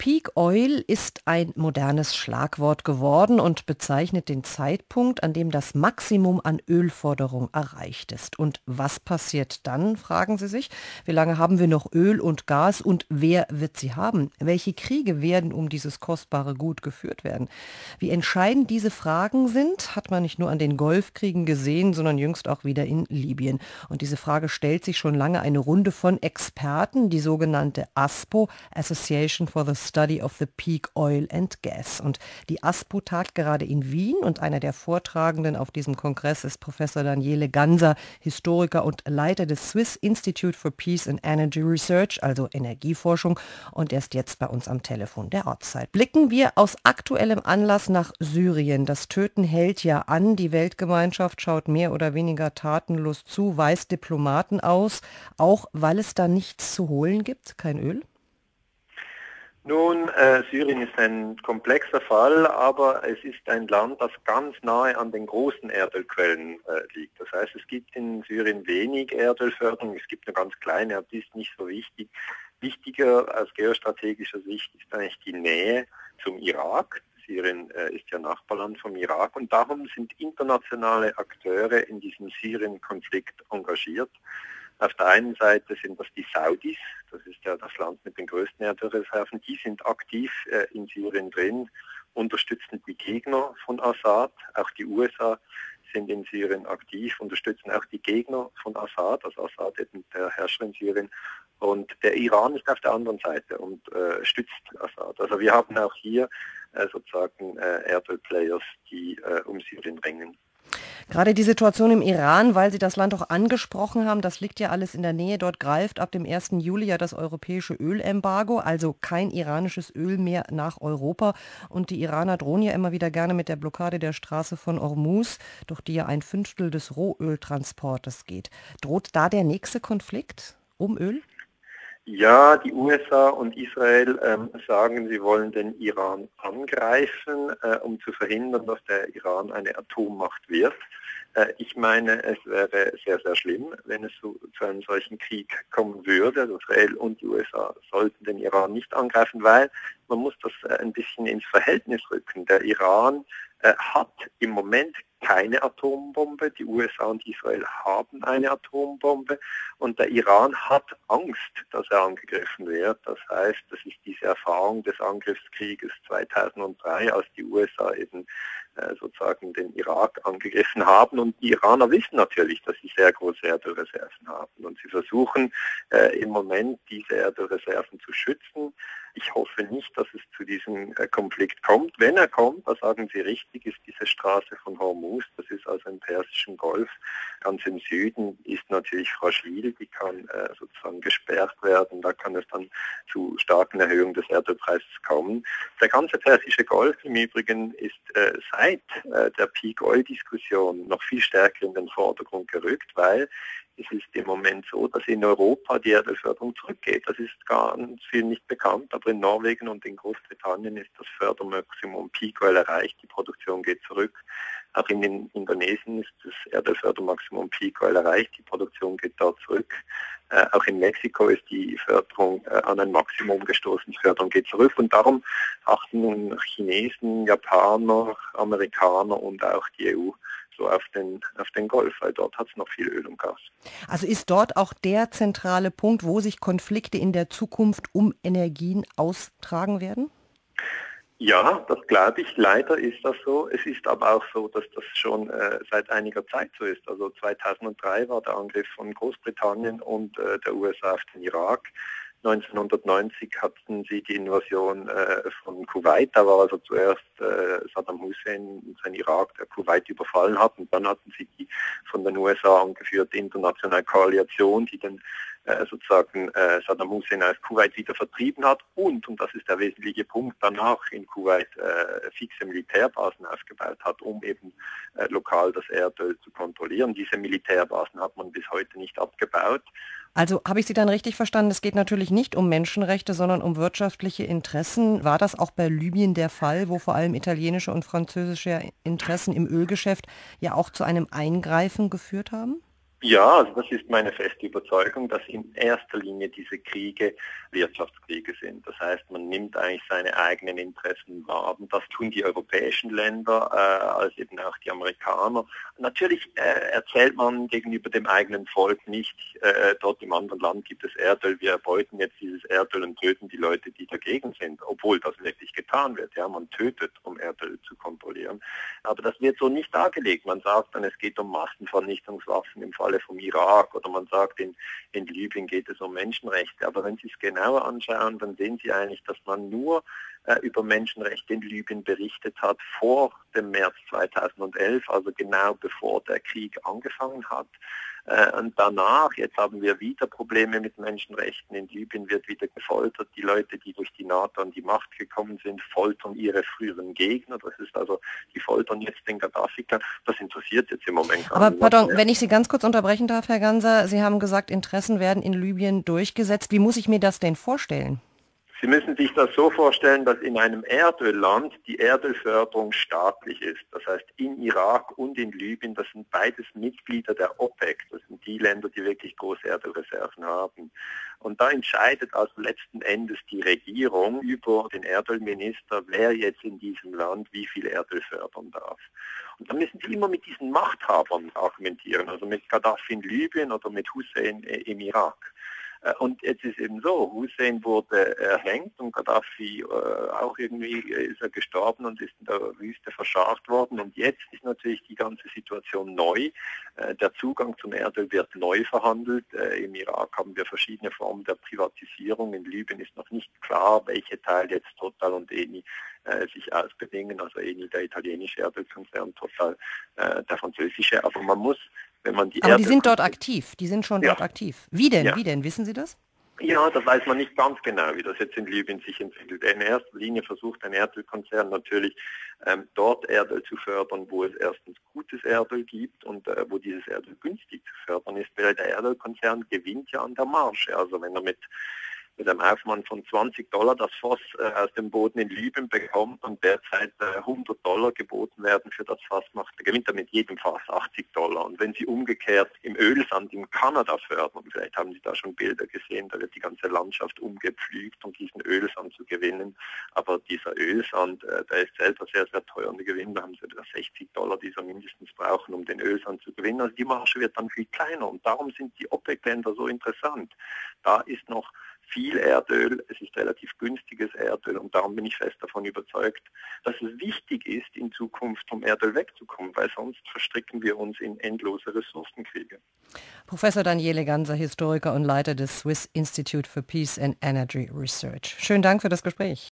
Peak Oil ist ein modernes Schlagwort geworden und bezeichnet den Zeitpunkt, an dem das Maximum an Ölforderung erreicht ist. Und was passiert dann, fragen Sie sich? Wie lange haben wir noch Öl und Gas und wer wird sie haben? Welche Kriege werden um dieses kostbare Gut geführt werden? Wie entscheidend diese Fragen sind, hat man nicht nur an den Golfkriegen gesehen, sondern jüngst auch wieder in Libyen. Und diese Frage stellt sich schon lange eine Runde von Experten, die sogenannte ASPO, Association for the Study of the Peak Oil and Gas. Und die ASPO tagt gerade in Wien und einer der Vortragenden auf diesem Kongress ist Professor Daniele Ganser, Historiker und Leiter des Swiss Institute for Peace and Energy Research, also Energieforschung. Und er ist jetzt bei uns am Telefon der Ortszeit. Blicken wir aus aktuellem Anlass nach Syrien. Das Töten hält ja an. Die Weltgemeinschaft schaut mehr oder weniger tatenlos zu, weist Diplomaten aus, auch weil es da nichts zu holen gibt, kein Öl? Nun, äh, Syrien ist ein komplexer Fall, aber es ist ein Land, das ganz nahe an den großen Erdölquellen äh, liegt. Das heißt, es gibt in Syrien wenig Erdölförderung, es gibt eine ganz kleine, aber die ist nicht so wichtig. Wichtiger aus geostrategischer Sicht ist eigentlich die Nähe zum Irak. Syrien äh, ist ja Nachbarland vom Irak und darum sind internationale Akteure in diesem Syrien-Konflikt engagiert. Auf der einen Seite sind das die Saudis, das ist ja das Land mit den größten Erdölreserven, die sind aktiv äh, in Syrien drin, unterstützen die Gegner von Assad, auch die USA sind in Syrien aktiv, unterstützen auch die Gegner von Assad, also Assad eben der Herrscher in Syrien. Und der Iran ist auf der anderen Seite und äh, stützt Assad. Also wir haben auch hier äh, sozusagen äh, Erdölplayers, die äh, um Syrien ringen. Gerade die Situation im Iran, weil Sie das Land auch angesprochen haben, das liegt ja alles in der Nähe. Dort greift ab dem 1. Juli ja das europäische Ölembargo, also kein iranisches Öl mehr nach Europa. Und die Iraner drohen ja immer wieder gerne mit der Blockade der Straße von Hormuz, durch die ja ein Fünftel des Rohöltransportes geht. Droht da der nächste Konflikt um Öl? Ja, die USA und Israel ähm, sagen, sie wollen den Iran angreifen, äh, um zu verhindern, dass der Iran eine Atommacht wird. Äh, ich meine, es wäre sehr, sehr schlimm, wenn es zu, zu einem solchen Krieg kommen würde. Also Israel und die USA sollten den Iran nicht angreifen, weil man muss das äh, ein bisschen ins Verhältnis rücken. Der Iran äh, hat im Moment keine Atombombe. Die USA und Israel haben eine Atombombe und der Iran hat Angst, dass er angegriffen wird. Das heißt, das ist diese Erfahrung des Angriffskrieges 2003, als die USA eben sozusagen den Irak angegriffen haben. Und die Iraner wissen natürlich, dass sie sehr große Erdölreserven haben. Und sie versuchen äh, im Moment diese Erdölreserven zu schützen. Ich hoffe nicht, dass es zu diesem äh, Konflikt kommt. Wenn er kommt, da sagen Sie richtig, ist diese Straße von Hormuz, das ist also im Persischen Golf, ganz im Süden, ist natürlich fragil, die kann äh, sozusagen gesperrt werden, da kann es dann zu starken Erhöhungen des Erdölpreises kommen. Der ganze Persische Golf im Übrigen ist äh, seit äh, der Peak-Oil-Diskussion noch viel stärker in den Vordergrund gerückt, weil es ist im Moment so, dass in Europa die Erdölförderung zurückgeht. Das ist ganz viel nicht bekannt, aber in Norwegen und in Großbritannien ist das Fördermaximum Peak Oil erreicht, die Produktion geht zurück. Auch in Indonesien ist das Erdölfördermaximum Peak Oil erreicht, die Produktion geht dort zurück. Äh, auch in Mexiko ist die Förderung äh, an ein Maximum gestoßen, die Förderung geht zurück und darum achten nun Chinesen, Japaner, Amerikaner und auch die EU so auf den, auf den Golf, weil dort hat es noch viel Öl und Gas. Also ist dort auch der zentrale Punkt, wo sich Konflikte in der Zukunft um Energien austragen werden? Ja, das glaube ich. Leider ist das so. Es ist aber auch so, dass das schon äh, seit einiger Zeit so ist. Also 2003 war der Angriff von Großbritannien und äh, der USA auf den Irak. 1990 hatten sie die Invasion äh, von Kuwait. Da war also zuerst äh, Saddam Hussein in sein Irak, der Kuwait überfallen hat. Und dann hatten sie die von den USA angeführte internationale Koalition, die den sozusagen äh, Saddam Hussein aus Kuwait wieder vertrieben hat und, und das ist der wesentliche Punkt, danach in Kuwait äh, fixe Militärbasen aufgebaut hat, um eben äh, lokal das Erdöl zu kontrollieren. Diese Militärbasen hat man bis heute nicht abgebaut. Also habe ich Sie dann richtig verstanden, es geht natürlich nicht um Menschenrechte, sondern um wirtschaftliche Interessen. War das auch bei Libyen der Fall, wo vor allem italienische und französische Interessen im Ölgeschäft ja auch zu einem Eingreifen geführt haben? Ja, also das ist meine feste Überzeugung, dass in erster Linie diese Kriege Wirtschaftskriege sind. Das heißt, man nimmt eigentlich seine eigenen Interessen wahr. Und das tun die europäischen Länder äh, als eben auch die Amerikaner. Natürlich äh, erzählt man gegenüber dem eigenen Volk nicht, äh, dort im anderen Land gibt es Erdöl, wir erbeuten jetzt dieses Erdöl und töten die Leute, die dagegen sind, obwohl das wirklich getan wird. Ja, man tötet, um Erdöl zu kontrollieren. Aber das wird so nicht dargelegt. Man sagt dann, es geht um Massenvernichtungswaffen im Fall Falle vom Irak oder man sagt, in, in Libyen geht es um Menschenrechte. Aber wenn Sie es genauer anschauen, dann sehen Sie eigentlich, dass man nur äh, über Menschenrechte in Libyen berichtet hat vor dem März 2011, also genau bevor der Krieg angefangen hat. Äh, und danach, jetzt haben wir wieder Probleme mit Menschenrechten. In Libyen wird wieder gefoltert. Die Leute, die durch die NATO an die Macht gekommen sind, foltern ihre früheren Gegner. Das ist also, die foltern jetzt den Gaddafi. Das interessiert jetzt im Moment Aber pardon, wenn ich Sie ganz kurz unterbrechen darf, Herr Ganser, Sie haben gesagt, Interessen werden in Libyen durchgesetzt. Wie muss ich mir das denn vorstellen? Sie müssen sich das so vorstellen, dass in einem Erdölland die Erdölförderung staatlich ist. Das heißt, in Irak und in Libyen, das sind beides Mitglieder der OPEC. Das sind die Länder, die wirklich große Erdölreserven haben. Und da entscheidet also letzten Endes die Regierung über den Erdölminister, wer jetzt in diesem Land wie viel Erdöl fördern darf. Und da müssen Sie immer mit diesen Machthabern argumentieren, also mit Gaddafi in Libyen oder mit Hussein im Irak. Äh, und jetzt ist eben so, Hussein wurde erhängt und Gaddafi äh, auch irgendwie ist er gestorben und ist in der Wüste verscharrt worden. Und jetzt ist natürlich die ganze Situation neu. Äh, der Zugang zum Erdöl wird neu verhandelt. Im Irak haben wir verschiedene Formen der Privatisierung. In Libyen ist noch nicht klar, welche Teil jetzt Total und Eni sich ausbedingen. Also Eni der italienische Erdölkonzern, Total der französische. Aber man muss wenn man die Aber Erde die sind dort aktiv, die sind schon ja. dort aktiv. Wie denn, ja. wie denn, wissen Sie das? Ja, das weiß man nicht ganz genau, wie das jetzt in Libyen sich entwickelt. In erster Linie versucht ein Erdölkonzern natürlich ähm, dort Erdöl zu fördern, wo es erstens gutes Erdöl gibt und äh, wo dieses Erdöl günstig zu fördern ist, weil der Erdölkonzern gewinnt ja an der Marge. Also wenn er mit mit einem Aufwand von 20 Dollar das Fass äh, aus dem Boden in Libyen bekommt und derzeit äh, 100 Dollar geboten werden für das Fass, macht, gewinnt er mit jedem Fass 80 Dollar. Und wenn Sie umgekehrt im Ölsand in Kanada fördern, vielleicht haben Sie da schon Bilder gesehen, da wird die ganze Landschaft umgepflügt, um diesen Ölsand zu gewinnen. Aber dieser Ölsand, äh, der ist selber sehr, sehr teuer und gewinnen, da haben Sie 60 Dollar, die Sie mindestens brauchen, um den Ölsand zu gewinnen. Also die Marge wird dann viel kleiner und darum sind die OPEC-Länder so interessant. Da ist noch viel Erdöl, es ist relativ günstiges Erdöl und darum bin ich fest davon überzeugt, dass es wichtig ist, in Zukunft vom Erdöl wegzukommen, weil sonst verstricken wir uns in endlose Ressourcenkriege. Professor Daniele Ganser, Historiker und Leiter des Swiss Institute for Peace and Energy Research. Schönen Dank für das Gespräch.